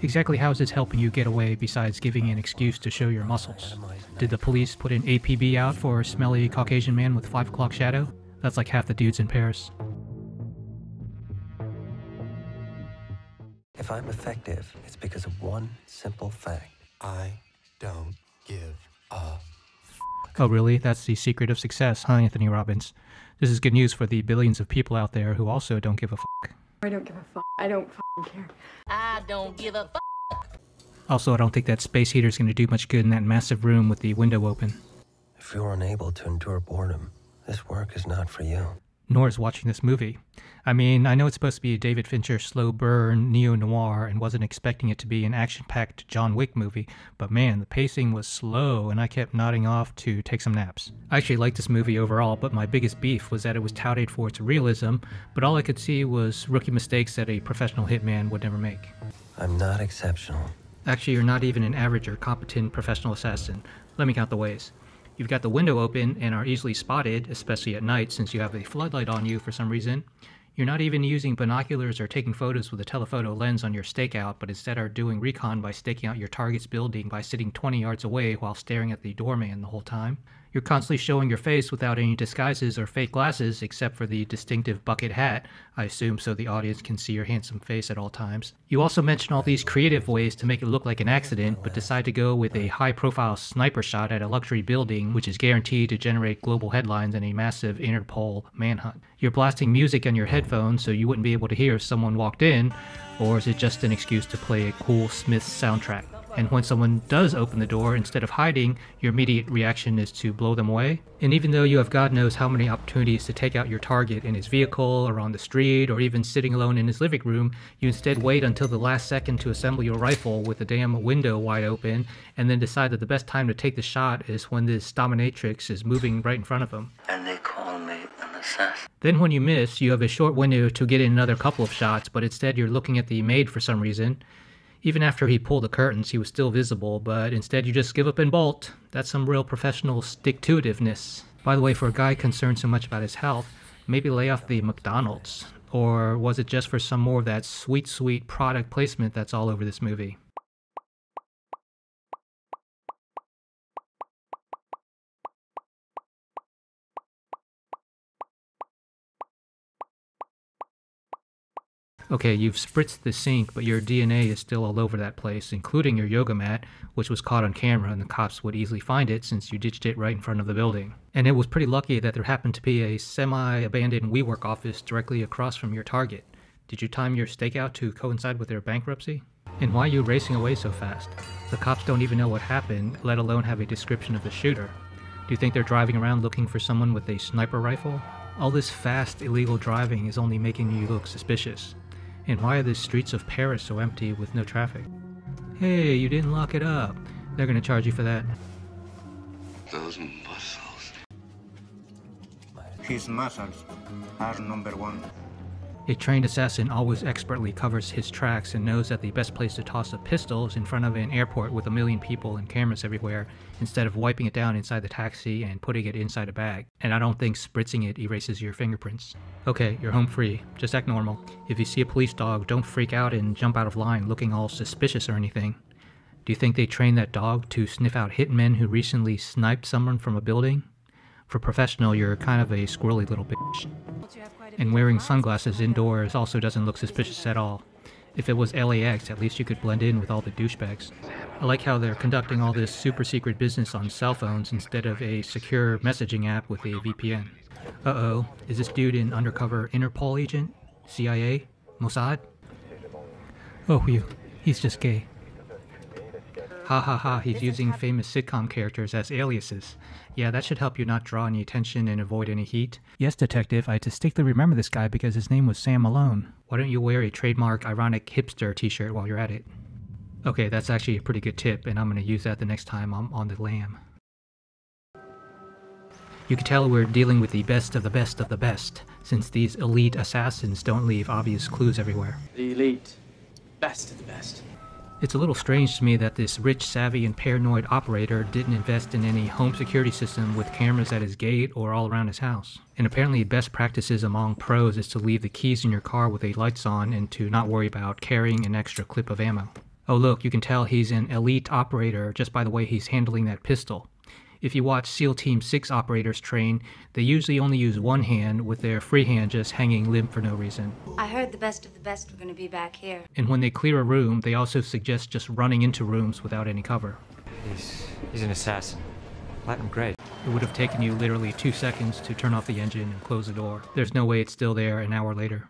Exactly how is this helping you get away besides giving an excuse to show your muscles? Did the police put an APB out for a smelly Caucasian man with 5 o'clock shadow? That's like half the dudes in Paris. If I'm effective, it's because of one simple fact. I don't give a. Oh, really? That's the secret of success, huh, Anthony Robbins? This is good news for the billions of people out there who also don't give a fuck. I don't give a fuck. I don't fucking care. I don't give a fuck. Also, I don't think that space heater is going to do much good in that massive room with the window open. If you're unable to endure boredom, this work is not for you. Nor is watching this movie. I mean, I know it's supposed to be a David Fincher slow burn neo noir and wasn't expecting it to be an action packed John Wick movie, but man, the pacing was slow and I kept nodding off to take some naps. I actually liked this movie overall, but my biggest beef was that it was touted for its realism, but all I could see was rookie mistakes that a professional hitman would never make. I'm not exceptional. Actually, you're not even an average or competent professional assassin. Let me count the ways. You've got the window open and are easily spotted, especially at night since you have a floodlight on you for some reason. You're not even using binoculars or taking photos with a telephoto lens on your stakeout, but instead are doing recon by staking out your target's building by sitting 20 yards away while staring at the doorman the whole time. You're constantly showing your face without any disguises or fake glasses except for the distinctive bucket hat, I assume so the audience can see your handsome face at all times. You also mention all these creative ways to make it look like an accident, but decide to go with a high profile sniper shot at a luxury building, which is guaranteed to generate global headlines and a massive Interpol manhunt. You're blasting music on your headphones so you wouldn't be able to hear if someone walked in, or is it just an excuse to play a cool Smith soundtrack? And when someone does open the door, instead of hiding, your immediate reaction is to blow them away. And even though you have God knows how many opportunities to take out your target in his vehicle or on the street or even sitting alone in his living room, you instead wait until the last second to assemble your rifle with the damn window wide open and then decide that the best time to take the shot is when this dominatrix is moving right in front of him. And they call me an assassin. Then when you miss, you have a short window to get in another couple of shots, but instead you're looking at the maid for some reason. Even after he pulled the curtains, he was still visible, but instead you just give up and bolt. That's some real professional stick-to-itiveness. By the way, for a guy concerned so much about his health, maybe lay off the McDonald's. Or was it just for some more of that sweet, sweet product placement that's all over this movie? Okay, you've spritzed the sink, but your DNA is still all over that place, including your yoga mat, which was caught on camera and the cops would easily find it since you ditched it right in front of the building. And it was pretty lucky that there happened to be a semi-abandoned WeWork office directly across from your target. Did you time your stakeout to coincide with their bankruptcy? And why are you racing away so fast? The cops don't even know what happened, let alone have a description of the shooter. Do you think they're driving around looking for someone with a sniper rifle? All this fast, illegal driving is only making you look suspicious. And why are the streets of Paris so empty with no traffic? Hey, you didn't lock it up. They're gonna charge you for that. Those muscles. His muscles are number one. A trained assassin always expertly covers his tracks and knows that the best place to toss a pistol is in front of an airport with a million people and cameras everywhere, instead of wiping it down inside the taxi and putting it inside a bag. And I don't think spritzing it erases your fingerprints. Okay, you're home free. Just act normal. If you see a police dog, don't freak out and jump out of line looking all suspicious or anything. Do you think they trained that dog to sniff out hitmen who recently sniped someone from a building? For professional, you're kind of a squirrely little bitch. And wearing sunglasses indoors also doesn't look suspicious at all. If it was LAX, at least you could blend in with all the douchebags. I like how they're conducting all this super secret business on cell phones instead of a secure messaging app with a VPN. Uh oh, is this dude an undercover Interpol agent? CIA? Mossad? Oh, you. He's just gay. Ha ha ha, he's using famous sitcom characters as aliases. Yeah, that should help you not draw any attention and avoid any heat. Yes, detective, I distinctly remember this guy because his name was Sam Malone. Why don't you wear a trademark ironic hipster t shirt while you're at it? Okay, that's actually a pretty good tip, and I'm gonna use that the next time I'm on the lam. You can tell we're dealing with the best of the best of the best, since these elite assassins don't leave obvious clues everywhere. The elite. Best of the best. It's a little strange to me that this rich, savvy, and paranoid operator didn't invest in any home security system with cameras at his gate or all around his house. And apparently, best practices among pros is to leave the keys in your car with the lights on and to not worry about carrying an extra clip of ammo. Oh, look, you can tell he's an elite operator just by the way he's handling that pistol. If you watch SEAL Team 6 operators train, they usually only use one hand, with their free hand just hanging limp for no reason. I heard the best of the best were going to be back here. And when they clear a room, they also suggest just running into rooms without any cover. He's, he's an assassin. Let him great. It would have taken you literally two seconds to turn off the engine and close the door. There's no way it's still there an hour later.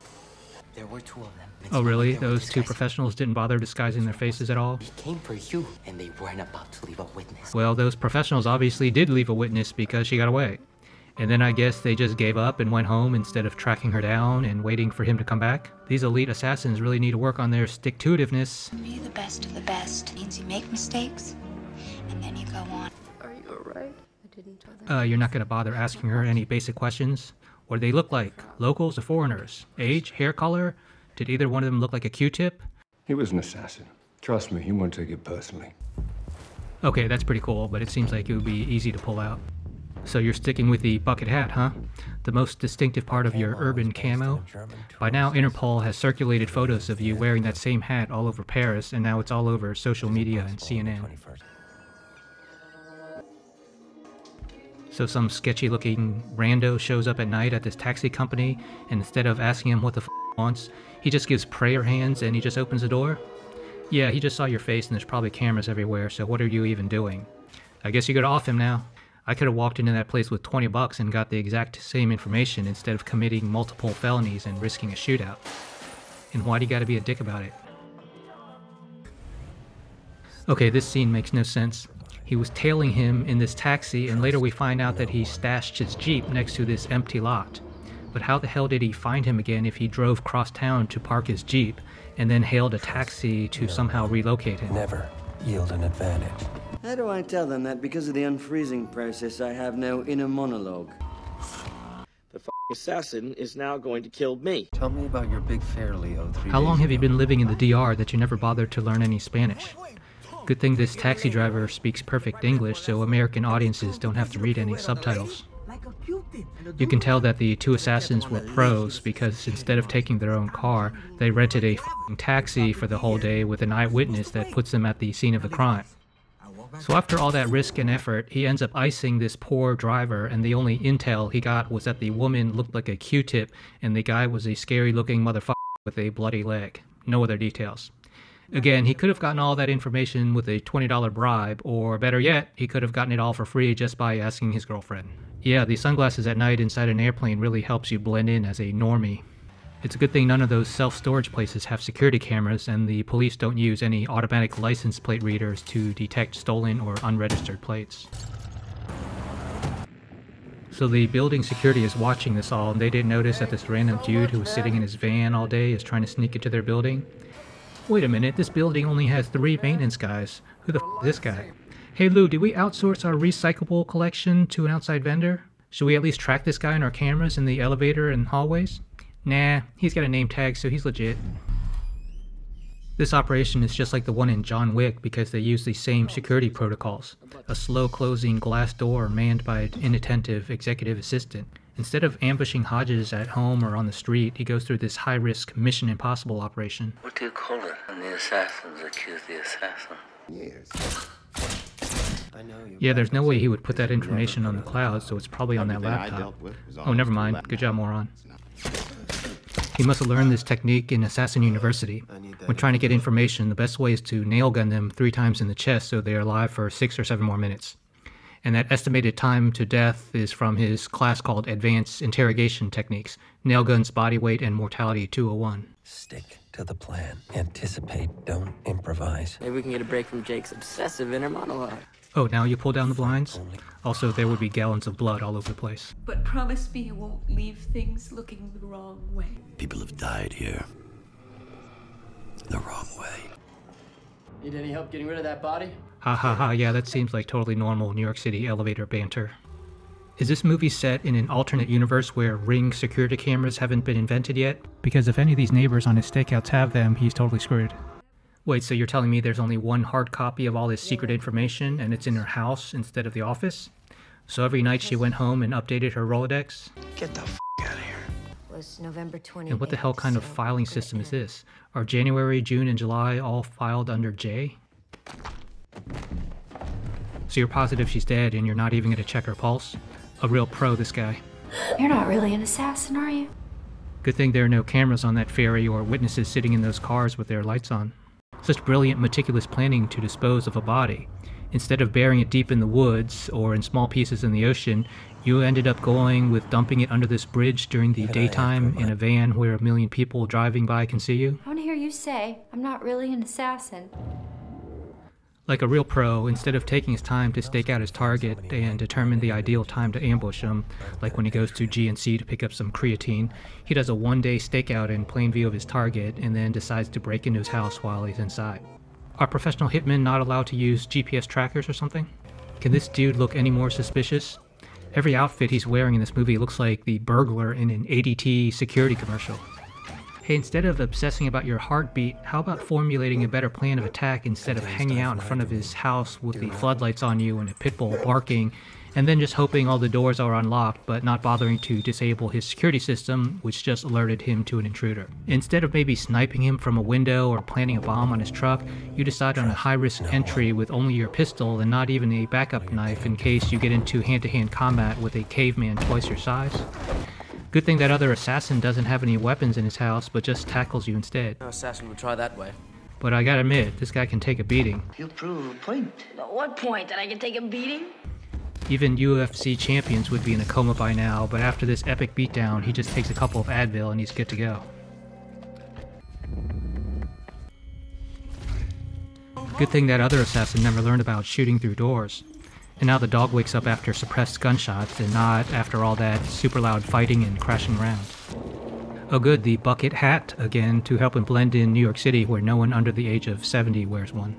There were two of them. Oh, really? Those two professionals didn't bother disguising their faces at all? He came for you, and they weren't about to leave a witness. Well, those professionals obviously did leave a witness because she got away. And then I guess they just gave up and went home instead of tracking her down and waiting for him to come back. These elite assassins really need to work on their stick to itiveness. Be the best of the best means you make mistakes, and then you go on. Are you alright? I didn't tell them. Uh, you're not going to bother asking her any basic questions. What do they look like? Locals or foreigners? Age? Hair color? Did either one of them look like a Q-tip? He was an assassin. Trust me, he won't take it personally. Okay, that's pretty cool, but it seems like it would be easy to pull out. So you're sticking with the bucket hat, huh? The most distinctive part of your urban camo? By now, Interpol has circulated photos of you wearing that same hat all over Paris, and now it's all over social media and CNN. So some sketchy looking rando shows up at night at this taxi company, and instead of asking him what the f wants, he just gives prayer hands and he just opens the door? Yeah, he just saw your face and there's probably cameras everywhere, so what are you even doing? I guess you gotta off him now. I could have walked into that place with 20 bucks and got the exact same information instead of committing multiple felonies and risking a shootout. And why do you gotta be a dick about it? Okay, this scene makes no sense. He was tailing him in this taxi, and later we find out that he stashed his Jeep next to this empty lot. But how the hell did he find him again if he drove cross town to park his Jeep and then hailed a taxi to somehow relocate him? Never yield an advantage. How do I tell them that because of the unfreezing process, I have no inner monologue? The assassin is now going to kill me. Tell me about your big Fairley 03 How long have you ago. been living in the DR that you never bothered to learn any Spanish? Good thing this taxi driver speaks perfect English so American audiences don't have to read any subtitles. You can tell that the two assassins were pros because instead of taking their own car, they rented a taxi for the whole day with an eyewitness that puts them at the scene of the crime. So after all that risk and effort, he ends up icing this poor driver, and the only intel he got was that the woman looked like a Q-tip and the guy was a scary-looking motherfucker with a bloody leg. No other details. Again, he could have gotten all that information with a $20 bribe, or better yet, he could have gotten it all for free just by asking his girlfriend. Yeah, the sunglasses at night inside an airplane really helps you blend in as a normie. It's a good thing none of those self-storage places have security cameras and the police don't use any automatic license plate readers to detect stolen or unregistered plates. So the building security is watching this all and they didn't notice that this random dude who was sitting in his van all day is trying to sneak into their building. Wait a minute, this building only has three maintenance guys. Who the f is this guy? Hey Lou, did we outsource our recyclable collection to an outside vendor? Should we at least track this guy in our cameras in the elevator and hallways? Nah, he's got a name tag, so he's legit. This operation is just like the one in John Wick because they use the same security protocols. A slow closing glass door manned by an inattentive executive assistant. Instead of ambushing Hodges at home or on the street, he goes through this high risk Mission Impossible operation. What do you call it when the assassins accuse the assassin? Years. I know. Yeah, there's no way he would put that information on the cloud, so it's probably on that laptop. Oh, never mind. Good job, moron. He must have learned this technique in Assassin University. When trying to get information, the best way is to nail gun them three times in the chest so they are alive for six or seven more minutes. And that estimated time to death is from his class called Advanced Interrogation Techniques Nail Guns, Body Weight, and Mortality 201. Stick to the plan. Anticipate, don't improvise. Maybe we can get a break from Jake's obsessive inner monologue. Oh, now you pull down the blinds? Also, there would be gallons of blood all over the place. But promise me you won't leave things looking the wrong way. People have died here. The wrong way. Need any help getting rid of that body? Ha ha ha, yeah, that seems like totally normal New York City elevator banter. Is this movie set in an alternate universe where ring security cameras haven't been invented yet? Because if any of these neighbors on his stakeouts have them, he's totally screwed. Wait, so you're telling me there's only one hard copy of all this secret information and it's in her house instead of the office? So every night she went home and updated her Rolodex? Get the f out of here. was November 28th. And what the hell kind of filing system is this? Are January, June, and July all filed under J? So you're positive she's dead and you're not even gonna check her pulse? A real pro, this guy. You're not really an assassin, are you? Good thing there are no cameras on that ferry or witnesses sitting in those cars with their lights on. Such brilliant, meticulous planning to dispose of a body. Instead of burying it deep in the woods or in small pieces in the ocean, you ended up going with dumping it under this bridge during the daytime in a van where a million people driving by can see you. I want to hear you say, I'm not really an assassin. Like a real pro, instead of taking his time to stake out his target and determine the ideal time to ambush him, like when he goes to GNC to pick up some creatine, he does a one day stakeout in plain view of his target and then decides to break into his house while he's inside. Are professional hitmen not allowed to use GPS trackers or something? Can this dude look any more suspicious? Every outfit he's wearing in this movie looks like the burglar in an ADT security commercial. Hey, instead of obsessing about your heartbeat, how about formulating a better plan of attack instead of hanging out in front of his house with the floodlights on you and a pit bull barking and then just hoping all the doors are unlocked, but not bothering to disable his security system, which just alerted him to an intruder. Instead of maybe sniping him from a window or planting a bomb on his truck, you decide on a high risk entry with only your pistol and not even a backup knife in case you get into hand to hand combat with a caveman twice your size. Good thing that other assassin doesn't have any weapons in his house, but just tackles you instead. No assassin would try that way. But I gotta admit, this guy can take a beating. He'll prove a point. What point? That I can take a beating? Even UFC champions would be in a coma by now, but after this epic beatdown, he just takes a couple of Advil and he's good to go. Good thing that other assassin never learned about shooting through doors. And now the dog wakes up after suppressed gunshots and not after all that super loud fighting and crashing around. Oh good, the bucket hat again to help him blend in New York City where no one under the age of 70 wears one.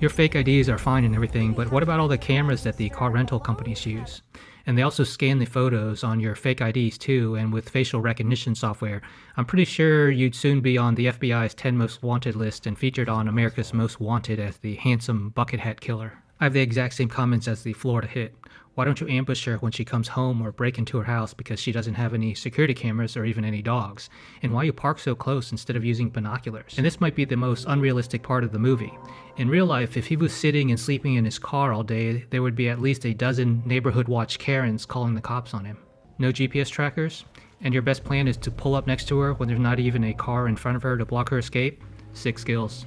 Your fake IDs are fine and everything, but what about all the cameras that the car rental companies use? And they also scan the photos on your fake IDs too, and with facial recognition software, I'm pretty sure you'd soon be on the FBI's 10 most wanted list and featured on America's Most Wanted as the handsome bucket hat killer. I have the exact same comments as the Florida hit. Why don't you ambush her when she comes home or break into her house because she doesn't have any security cameras or even any dogs? And why you park so close instead of using binoculars? And this might be the most unrealistic part of the movie. In real life, if he was sitting and sleeping in his car all day, there would be at least a dozen neighborhood watch Karens calling the cops on him. No GPS trackers? And your best plan is to pull up next to her when there's not even a car in front of her to block her escape? Six skills.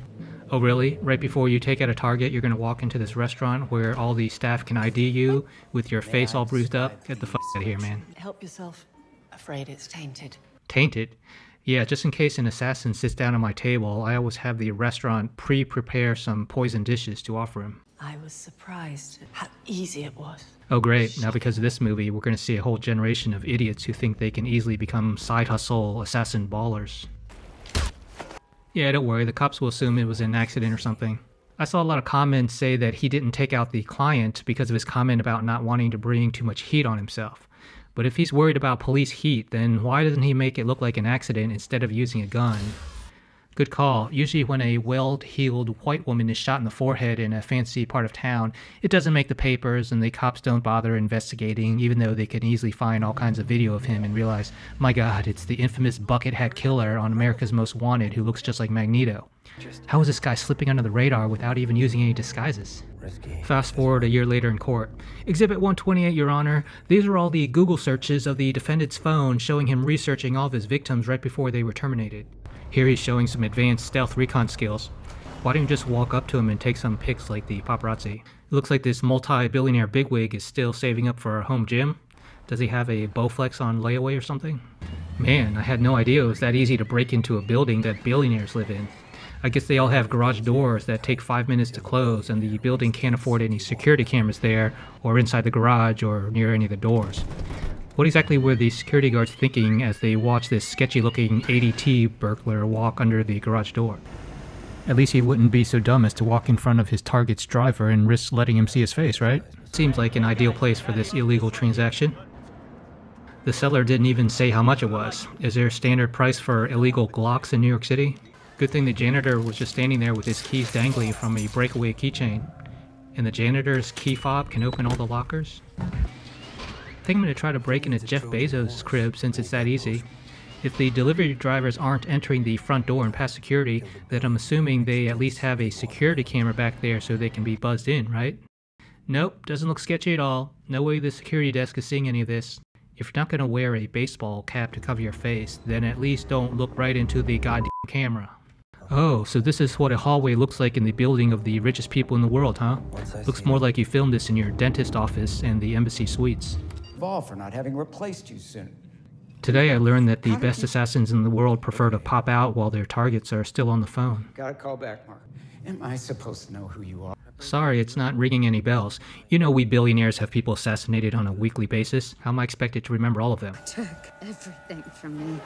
Oh, really? Right before you take out a target, you're gonna walk into this restaurant where all the staff can ID you with your face all bruised up? Get the fuck out of here, man. Help yourself. Afraid it's tainted. Tainted? Yeah, just in case an assassin sits down at my table, I always have the restaurant pre prepare some poison dishes to offer him. I was surprised how easy it was. Oh, great. Now, because of this movie, we're going to see a whole generation of idiots who think they can easily become side hustle assassin ballers. Yeah, don't worry, the cops will assume it was an accident or something. I saw a lot of comments say that he didn't take out the client because of his comment about not wanting to bring too much heat on himself. But if he's worried about police heat, then why doesn't he make it look like an accident instead of using a gun? Good call. Usually, when a well heeled white woman is shot in the forehead in a fancy part of town, it doesn't make the papers and the cops don't bother investigating, even though they can easily find all kinds of video of him and realize, my god, it's the infamous bucket hat killer on America's Most Wanted who looks just like Magneto. How is this guy slipping under the radar without even using any disguises? Fast forward a year later in court. Exhibit 128, Your Honor. These are all the Google searches of the defendant's phone showing him researching all of his victims right before they were terminated. Here he's showing some advanced stealth recon skills. Why don't you just walk up to him and take some pics like the paparazzi? It looks like this multi-billionaire bigwig is still saving up for a home gym. Does he have a Bowflex on layaway or something? Man, I had no idea it was that easy to break into a building that billionaires live in. I guess they all have garage doors that take five minutes to close, and the building can't afford any security cameras there, or inside the garage, or near any of the doors. What exactly were the security guards thinking as they watched this sketchy looking ADT burglar walk under the garage door? At least he wouldn't be so dumb as to walk in front of his target's driver and risk letting him see his face, right? Seems like an ideal place for this illegal transaction. The seller didn't even say how much it was. Is there a standard price for illegal Glocks in New York City? Good thing the janitor was just standing there with his keys dangling from a breakaway keychain. And the janitor's key fob can open all the lockers? I think I'm gonna try to break into Jeff Bezos' crib since it's that easy. If the delivery drivers aren't entering the front door and past security, then I'm assuming they at least have a security camera back there so they can be buzzed in, right? Nope, doesn't look sketchy at all. No way the security desk is seeing any of this. If you're not gonna wear a baseball cap to cover your face, then at least don't look right into the goddamn camera. Oh, so this is what a hallway looks like in the building of the richest people in the world, huh? Looks more like you filmed this in your dentist office and the embassy suites. All for not having replaced you soon. Today I learned that the best assassins in the world prefer to pop out while their targets are still on the phone. Got a call back, Mark. Am I supposed to know who you are? Sorry, it's not ringing any bells. You know we billionaires have people assassinated on a weekly basis. How am I expected to remember all of them? Took everything from me.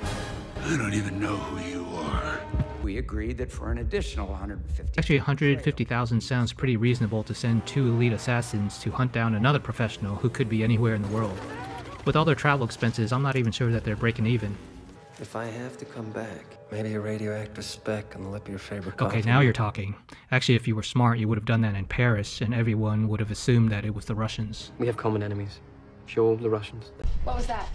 I don't even know who you are. We agreed that for an additional 150. Actually, 150,000 sounds pretty reasonable to send two elite assassins to hunt down another professional who could be anywhere in the world. With all their travel expenses, I'm not even sure that they're breaking even. If I have to come back, maybe a radioactive speck on the lip of your favorite Okay, now you're talking. Actually, if you were smart, you would have done that in Paris, and everyone would have assumed that it was the Russians. We have common enemies. Sure, the Russians. What was that?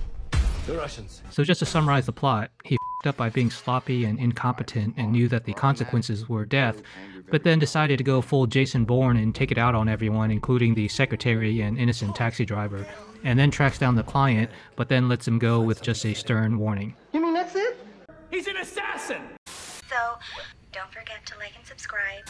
The Russians. So just to summarize the plot, he f***ed up by being sloppy and incompetent and knew that the consequences were death, but then decided to go full Jason Bourne and take it out on everyone, including the secretary and innocent taxi driver, and then tracks down the client, but then lets him go with just a stern warning. You mean that's it? He's an assassin! So, don't forget to like and subscribe.